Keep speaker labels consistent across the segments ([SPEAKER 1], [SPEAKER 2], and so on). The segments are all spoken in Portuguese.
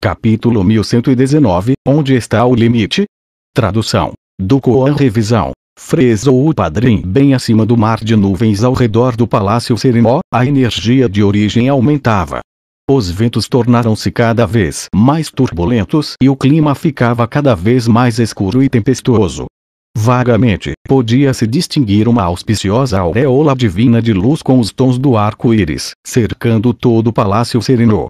[SPEAKER 1] Capítulo 1119 Onde está o limite? Tradução. Do Koan Revisão. Fresou o padrim bem acima do mar de nuvens ao redor do palácio Serenó, a energia de origem aumentava. Os ventos tornaram-se cada vez mais turbulentos e o clima ficava cada vez mais escuro e tempestuoso. Vagamente, podia-se distinguir uma auspiciosa auréola divina de luz com os tons do arco-íris, cercando todo o palácio Serenó.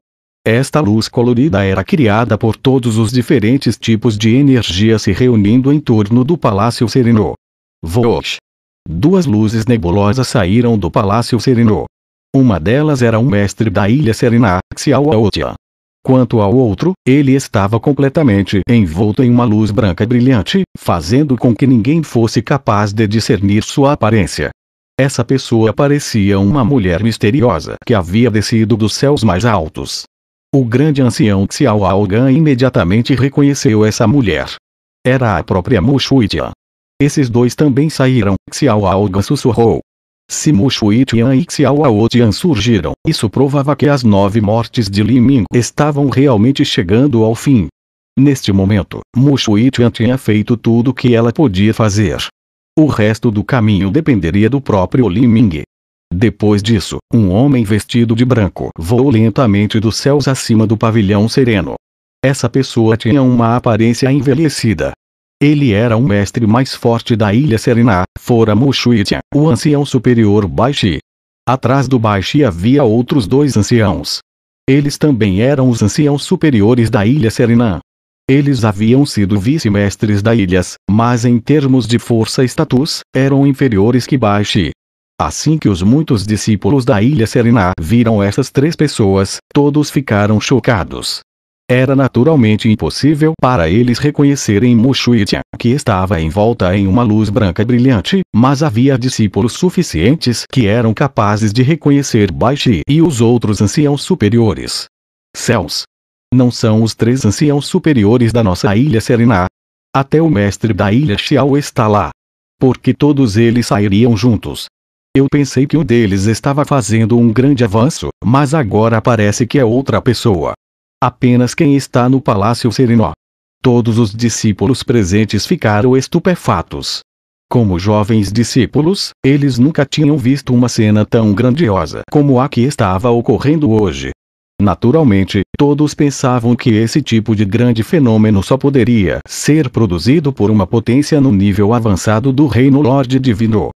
[SPEAKER 1] Esta luz colorida era criada por todos os diferentes tipos de energia se reunindo em torno do Palácio Serenô. Vosh. Duas luzes nebulosas saíram do Palácio Serenô. Uma delas era um mestre da Ilha Serena, Xiaoaotia. Quanto ao outro, ele estava completamente envolto em uma luz branca brilhante, fazendo com que ninguém fosse capaz de discernir sua aparência. Essa pessoa parecia uma mulher misteriosa que havia descido dos céus mais altos. O grande ancião Xiao Aogan imediatamente reconheceu essa mulher. Era a própria Mushuitian. Esses dois também saíram, Xiao Aogan sussurrou. Se Mushuitian e Xiao Aotian surgiram, isso provava que as nove mortes de Li Ming estavam realmente chegando ao fim. Neste momento, Mushuitian tinha feito tudo o que ela podia fazer. O resto do caminho dependeria do próprio Li Ming. Depois disso, um homem vestido de branco voou lentamente dos céus acima do pavilhão sereno. Essa pessoa tinha uma aparência envelhecida. Ele era o mestre mais forte da ilha Serena, fora Mushuitian, o ancião superior Baishi. Atrás do Baishi havia outros dois anciãos. Eles também eram os anciãos superiores da ilha Serena. Eles haviam sido vice-mestres da ilhas, mas em termos de força e status, eram inferiores que Baishi. Assim que os muitos discípulos da ilha Serena viram essas três pessoas, todos ficaram chocados. Era naturalmente impossível para eles reconhecerem Mushuitian, que estava envolta em uma luz branca brilhante, mas havia discípulos suficientes que eram capazes de reconhecer Baishi e os outros anciãos superiores. Céus! Não são os três anciãos superiores da nossa ilha Serena? Até o mestre da ilha Xiao está lá. Porque todos eles sairiam juntos, eu pensei que um deles estava fazendo um grande avanço, mas agora parece que é outra pessoa. Apenas quem está no Palácio Serenó. Todos os discípulos presentes ficaram estupefatos. Como jovens discípulos, eles nunca tinham visto uma cena tão grandiosa como a que estava ocorrendo hoje. Naturalmente, todos pensavam que esse tipo de grande fenômeno só poderia ser produzido por uma potência no nível avançado do Reino Lorde Divino.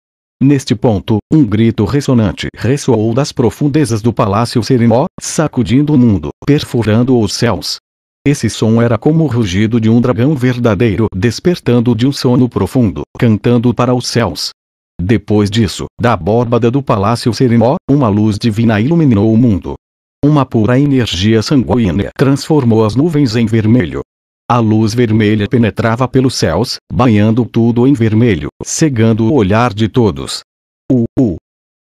[SPEAKER 1] Neste ponto, um grito ressonante ressoou das profundezas do Palácio Serenó, sacudindo o mundo, perfurando os céus. Esse som era como o rugido de um dragão verdadeiro despertando de um sono profundo, cantando para os céus. Depois disso, da bórbada do Palácio Serenó, uma luz divina iluminou o mundo. Uma pura energia sanguínea transformou as nuvens em vermelho, a luz vermelha penetrava pelos céus, banhando tudo em vermelho, cegando o olhar de todos. O, o.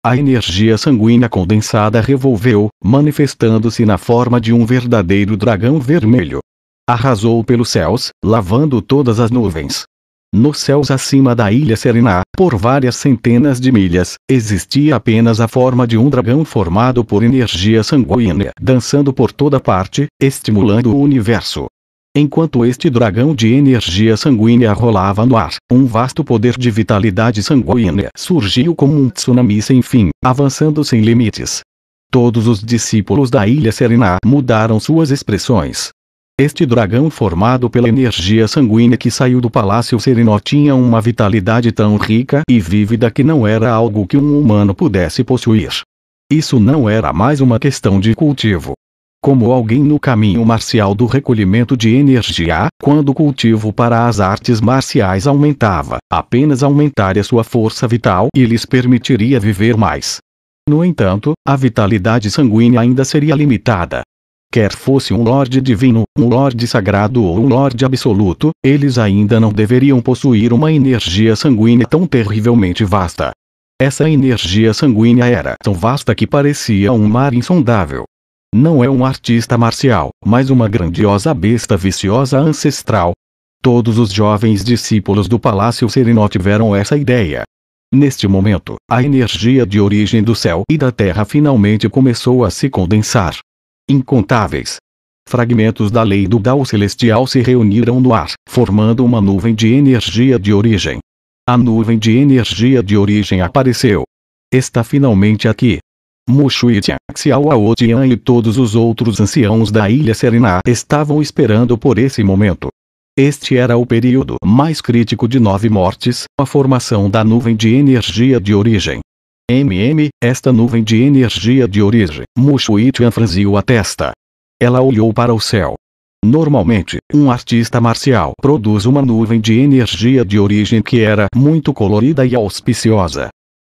[SPEAKER 1] A energia sanguínea condensada revolveu, manifestando-se na forma de um verdadeiro dragão vermelho. Arrasou pelos céus, lavando todas as nuvens. Nos céus acima da ilha Serena, por várias centenas de milhas, existia apenas a forma de um dragão formado por energia sanguínea, dançando por toda parte, estimulando o universo. Enquanto este dragão de energia sanguínea rolava no ar, um vasto poder de vitalidade sanguínea surgiu como um tsunami sem fim, avançando sem limites. Todos os discípulos da Ilha Serena mudaram suas expressões. Este dragão formado pela energia sanguínea que saiu do Palácio Serenó tinha uma vitalidade tão rica e vívida que não era algo que um humano pudesse possuir. Isso não era mais uma questão de cultivo, como alguém no caminho marcial do recolhimento de energia, quando o cultivo para as artes marciais aumentava, apenas aumentaria sua força vital e lhes permitiria viver mais. No entanto, a vitalidade sanguínea ainda seria limitada. Quer fosse um Lorde Divino, um Lorde Sagrado ou um Lorde Absoluto, eles ainda não deveriam possuir uma energia sanguínea tão terrivelmente vasta. Essa energia sanguínea era tão vasta que parecia um mar insondável. Não é um artista marcial, mas uma grandiosa besta viciosa ancestral. Todos os jovens discípulos do Palácio Serenó tiveram essa ideia. Neste momento, a energia de origem do céu e da terra finalmente começou a se condensar. Incontáveis fragmentos da lei do Dao celestial se reuniram no ar, formando uma nuvem de energia de origem. A nuvem de energia de origem apareceu. Está finalmente aqui. Mushu Xiao Aotian e todos os outros anciãos da Ilha Serena estavam esperando por esse momento. Este era o período mais crítico de nove mortes, a formação da nuvem de energia de origem. MM, esta nuvem de energia de origem, Mushuitian franziu a testa. Ela olhou para o céu. Normalmente, um artista marcial produz uma nuvem de energia de origem que era muito colorida e auspiciosa.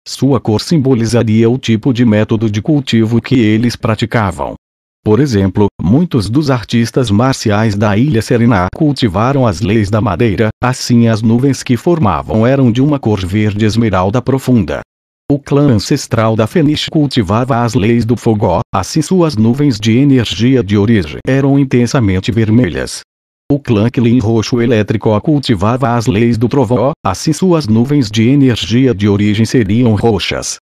[SPEAKER 1] Sua cor simbolizaria o tipo de método de cultivo que eles praticavam. Por exemplo, muitos dos artistas marciais da Ilha Serena cultivaram as leis da madeira, assim as nuvens que formavam eram de uma cor verde esmeralda profunda. O clã ancestral da Fenish cultivava as leis do fogo, assim suas nuvens de energia de origem eram intensamente vermelhas. O clã Klin roxo elétrico cultivava as leis do trovão, assim suas nuvens de energia de origem seriam roxas.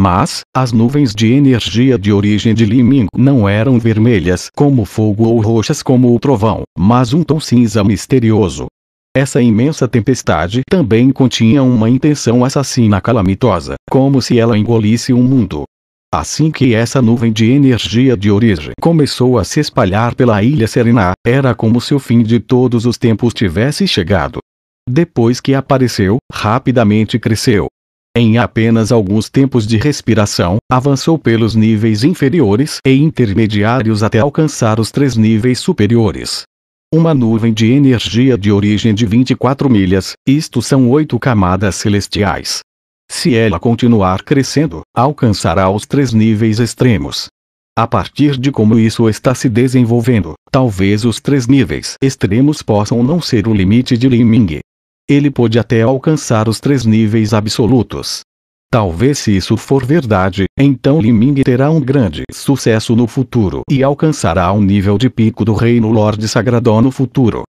[SPEAKER 1] Mas, as nuvens de energia de origem de Liming não eram vermelhas como fogo ou roxas como o trovão, mas um tom cinza misterioso. Essa imensa tempestade também continha uma intenção assassina calamitosa, como se ela engolisse um mundo. Assim que essa nuvem de energia de origem começou a se espalhar pela ilha Serena, era como se o fim de todos os tempos tivesse chegado. Depois que apareceu, rapidamente cresceu, em apenas alguns tempos de respiração, avançou pelos níveis inferiores e intermediários até alcançar os três níveis superiores. Uma nuvem de energia de origem de 24 milhas, isto são oito camadas celestiais. Se ela continuar crescendo, alcançará os três níveis extremos. A partir de como isso está se desenvolvendo, talvez os três níveis extremos possam não ser o limite de Liming ele pode até alcançar os três níveis absolutos. Talvez se isso for verdade, então Liming terá um grande sucesso no futuro e alcançará um nível de pico do Reino Lorde Sagrado no futuro.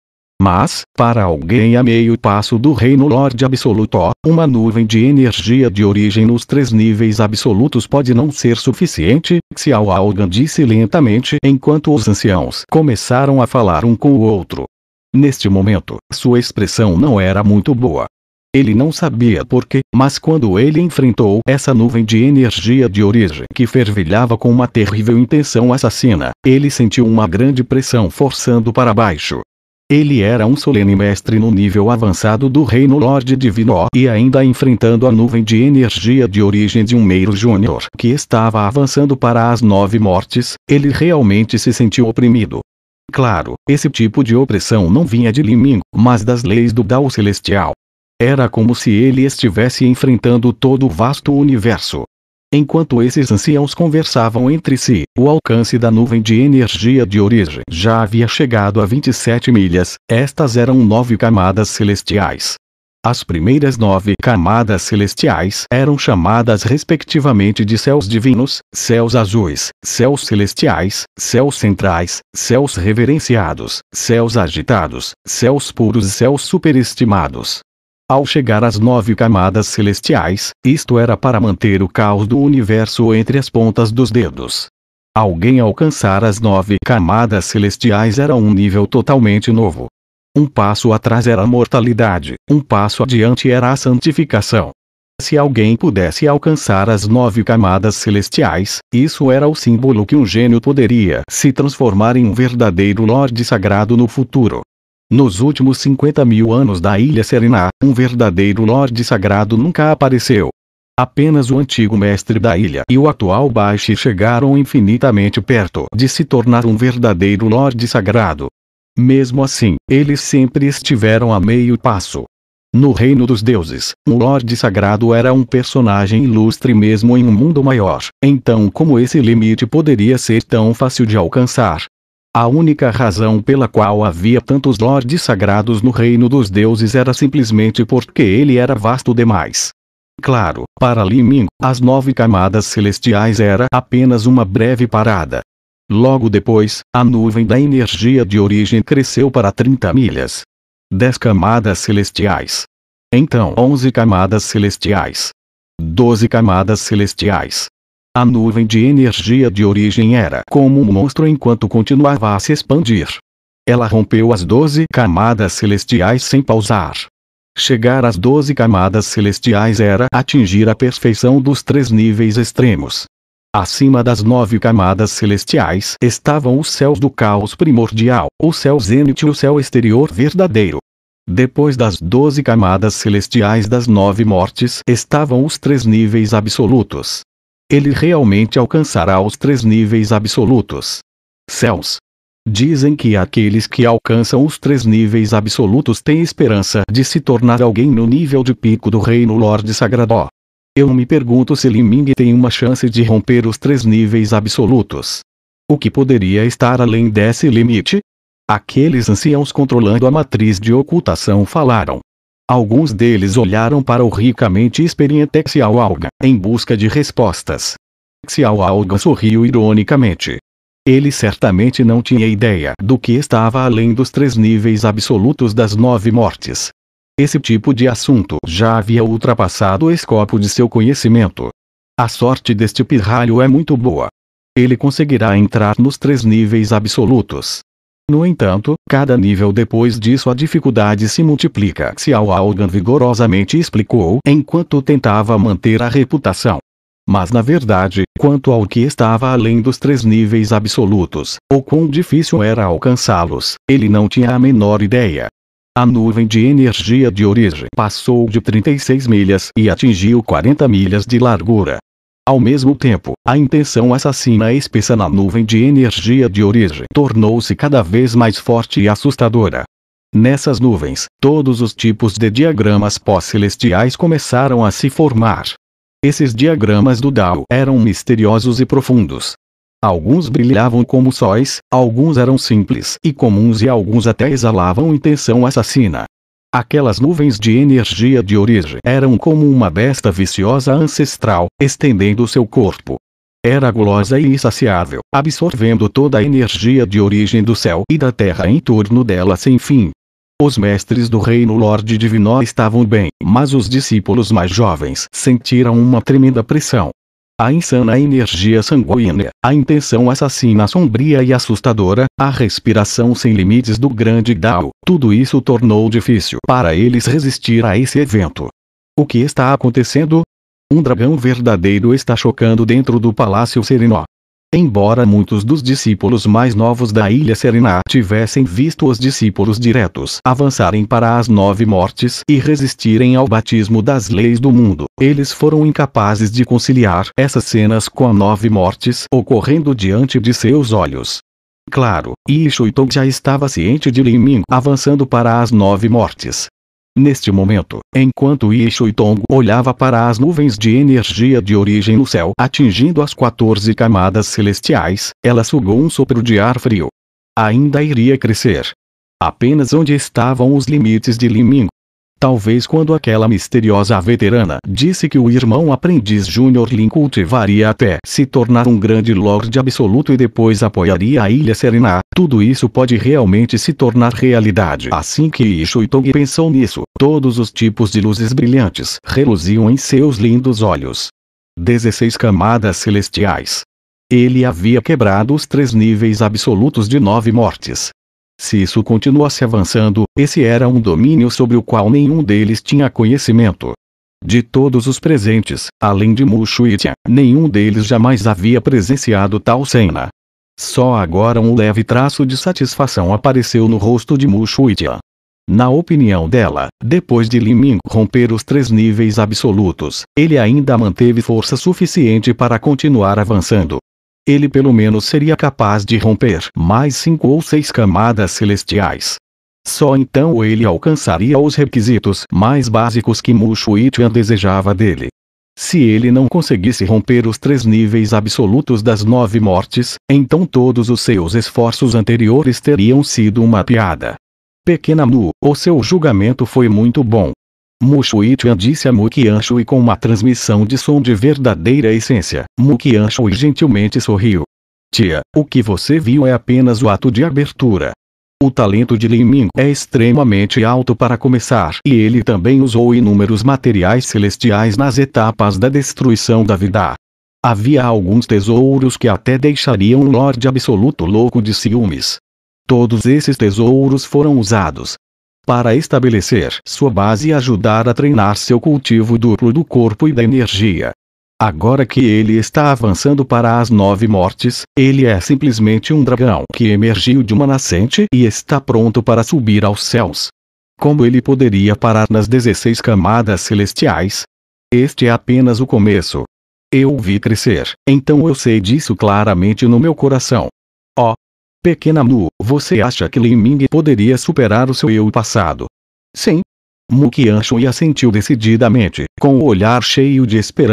[SPEAKER 1] Mas, para alguém a meio passo do Reino Lorde Absoluto, uma nuvem de energia de origem nos três níveis absolutos pode não ser suficiente, Xiao Algan disse lentamente enquanto os anciãos começaram a falar um com o outro. Neste momento, sua expressão não era muito boa. Ele não sabia porquê, mas quando ele enfrentou essa nuvem de energia de origem que fervilhava com uma terrível intenção assassina, ele sentiu uma grande pressão forçando para baixo. Ele era um solene mestre no nível avançado do Reino Lorde Divino e ainda enfrentando a nuvem de energia de origem de um Meiro Júnior que estava avançando para as nove mortes, ele realmente se sentiu oprimido. Claro, esse tipo de opressão não vinha de Liming, mas das leis do Dao Celestial. Era como se ele estivesse enfrentando todo o vasto universo. Enquanto esses anciãos conversavam entre si, o alcance da nuvem de energia de origem já havia chegado a 27 milhas, estas eram nove camadas celestiais. As primeiras nove camadas celestiais eram chamadas respectivamente de céus divinos, céus azuis, céus celestiais, céus centrais, céus reverenciados, céus agitados, céus puros e céus superestimados. Ao chegar às nove camadas celestiais, isto era para manter o caos do universo entre as pontas dos dedos. Alguém alcançar as nove camadas celestiais era um nível totalmente novo. Um passo atrás era a mortalidade, um passo adiante era a santificação. Se alguém pudesse alcançar as nove camadas celestiais, isso era o símbolo que um gênio poderia se transformar em um verdadeiro Lorde Sagrado no futuro. Nos últimos 50 mil anos da Ilha Serena, um verdadeiro Lorde Sagrado nunca apareceu. Apenas o antigo mestre da ilha e o atual Baixe chegaram infinitamente perto de se tornar um verdadeiro Lorde Sagrado. Mesmo assim, eles sempre estiveram a meio passo. No reino dos deuses, um Lorde Sagrado era um personagem ilustre mesmo em um mundo maior, então como esse limite poderia ser tão fácil de alcançar? A única razão pela qual havia tantos Lordes Sagrados no reino dos deuses era simplesmente porque ele era vasto demais. Claro, para Li Ming, as nove camadas celestiais era apenas uma breve parada. Logo depois, a nuvem da energia de origem cresceu para 30 milhas. 10 camadas celestiais. Então 11 camadas celestiais. 12 camadas celestiais. A nuvem de energia de origem era como um monstro enquanto continuava a se expandir. Ela rompeu as doze camadas celestiais sem pausar. Chegar às doze camadas celestiais era atingir a perfeição dos três níveis extremos. Acima das nove camadas celestiais estavam os céus do caos primordial, o céu zênite e o céu exterior verdadeiro. Depois das doze camadas celestiais das nove mortes estavam os três níveis absolutos. Ele realmente alcançará os três níveis absolutos. Céus. Dizem que aqueles que alcançam os três níveis absolutos têm esperança de se tornar alguém no nível de pico do reino Lorde Sagrado. Eu me pergunto se Li Ming tem uma chance de romper os três níveis absolutos. O que poderia estar além desse limite? Aqueles anciãos controlando a matriz de ocultação falaram. Alguns deles olharam para o ricamente experiente Xiao Alga, em busca de respostas. Xiao Alga sorriu ironicamente. Ele certamente não tinha ideia do que estava além dos três níveis absolutos das nove mortes. Esse tipo de assunto já havia ultrapassado o escopo de seu conhecimento. A sorte deste pirralho é muito boa. Ele conseguirá entrar nos três níveis absolutos. No entanto, cada nível depois disso a dificuldade se multiplica. Xiao Algan vigorosamente explicou enquanto tentava manter a reputação. Mas na verdade, quanto ao que estava além dos três níveis absolutos, ou quão difícil era alcançá-los, ele não tinha a menor ideia. A nuvem de energia de origem passou de 36 milhas e atingiu 40 milhas de largura. Ao mesmo tempo, a intenção assassina espessa na nuvem de energia de origem tornou-se cada vez mais forte e assustadora. Nessas nuvens, todos os tipos de diagramas pós-celestiais começaram a se formar. Esses diagramas do Dao eram misteriosos e profundos. Alguns brilhavam como sóis, alguns eram simples e comuns e alguns até exalavam intenção assassina. Aquelas nuvens de energia de origem eram como uma besta viciosa ancestral, estendendo seu corpo. Era gulosa e insaciável, absorvendo toda a energia de origem do céu e da terra em torno dela sem fim. Os mestres do reino Lorde Divino estavam bem, mas os discípulos mais jovens sentiram uma tremenda pressão. A insana energia sanguínea, a intenção assassina sombria e assustadora, a respiração sem limites do grande Dao, tudo isso tornou difícil para eles resistir a esse evento. O que está acontecendo? Um dragão verdadeiro está chocando dentro do Palácio Serenó. Embora muitos dos discípulos mais novos da Ilha Serena tivessem visto os discípulos diretos avançarem para as nove mortes e resistirem ao batismo das leis do mundo, eles foram incapazes de conciliar essas cenas com as nove mortes ocorrendo diante de seus olhos. Claro, Ishuitong já estava ciente de Lin Ming avançando para as nove mortes. Neste momento, enquanto Tong olhava para as nuvens de energia de origem no céu atingindo as 14 camadas celestiais, ela sugou um sopro de ar frio. Ainda iria crescer. Apenas onde estavam os limites de Liming, Talvez quando aquela misteriosa veterana disse que o irmão aprendiz Júnior Lin cultivaria até se tornar um grande Lorde Absoluto e depois apoiaria a Ilha Serena, tudo isso pode realmente se tornar realidade. Assim que Ishuitong pensou nisso, todos os tipos de luzes brilhantes reluziam em seus lindos olhos. 16 camadas celestiais. Ele havia quebrado os três níveis absolutos de nove mortes. Se isso continuasse avançando, esse era um domínio sobre o qual nenhum deles tinha conhecimento. De todos os presentes, além de Mushu e Tia, nenhum deles jamais havia presenciado tal cena. Só agora um leve traço de satisfação apareceu no rosto de Mushu e Tia. Na opinião dela, depois de Ming romper os três níveis absolutos, ele ainda manteve força suficiente para continuar avançando ele pelo menos seria capaz de romper mais cinco ou seis camadas celestiais. Só então ele alcançaria os requisitos mais básicos que Mushu Itian desejava dele. Se ele não conseguisse romper os três níveis absolutos das nove mortes, então todos os seus esforços anteriores teriam sido uma piada. Pequena Mu, o seu julgamento foi muito bom. Mushuitian disse a Mukianshui com uma transmissão de som de verdadeira essência. Mukianshui gentilmente sorriu. Tia, o que você viu é apenas o ato de abertura. O talento de Lin Ming é extremamente alto para começar e ele também usou inúmeros materiais celestiais nas etapas da destruição da vida. Havia alguns tesouros que até deixariam um Lorde Absoluto louco de ciúmes. Todos esses tesouros foram usados para estabelecer sua base e ajudar a treinar seu cultivo duplo do corpo e da energia. Agora que ele está avançando para as nove mortes, ele é simplesmente um dragão que emergiu de uma nascente e está pronto para subir aos céus. Como ele poderia parar nas 16 camadas celestiais? Este é apenas o começo. Eu o vi crescer, então eu sei disso claramente no meu coração. Oh, pequena Mu, você acha que Lin Ming poderia superar o seu eu passado? Sim. Mu Qianshu assentiu decididamente, com o olhar cheio de esperança.